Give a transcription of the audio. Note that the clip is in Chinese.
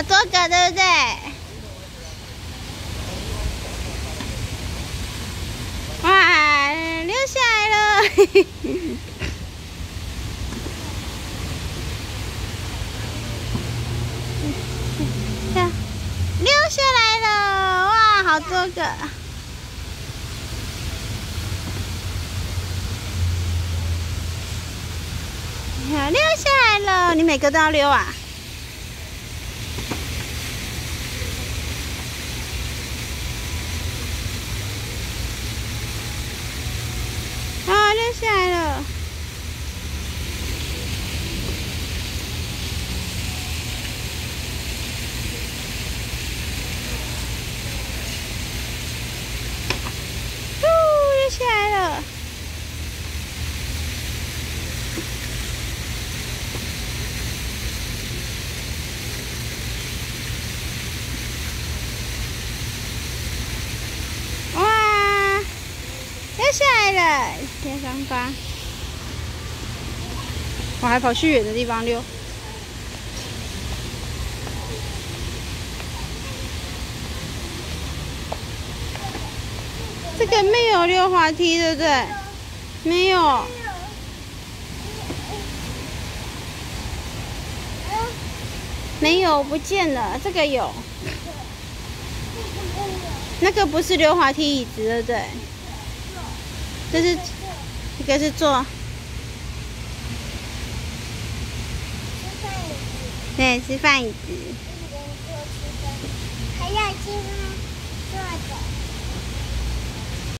好多个，对不对？哇，溜下来了！看，溜下来了！哇，好多个！看，溜下来了！你每个都要溜啊？啊，溜下来了！呼，溜下来了！哇，溜下来了，天上花。我还跑去远的地方溜。这个没有溜滑梯，对不对？没有。没有，不见了。这个有。那个不是溜滑梯椅子，对不对？这是，一个是坐，对，吃饭椅子。还要进吗？坐着。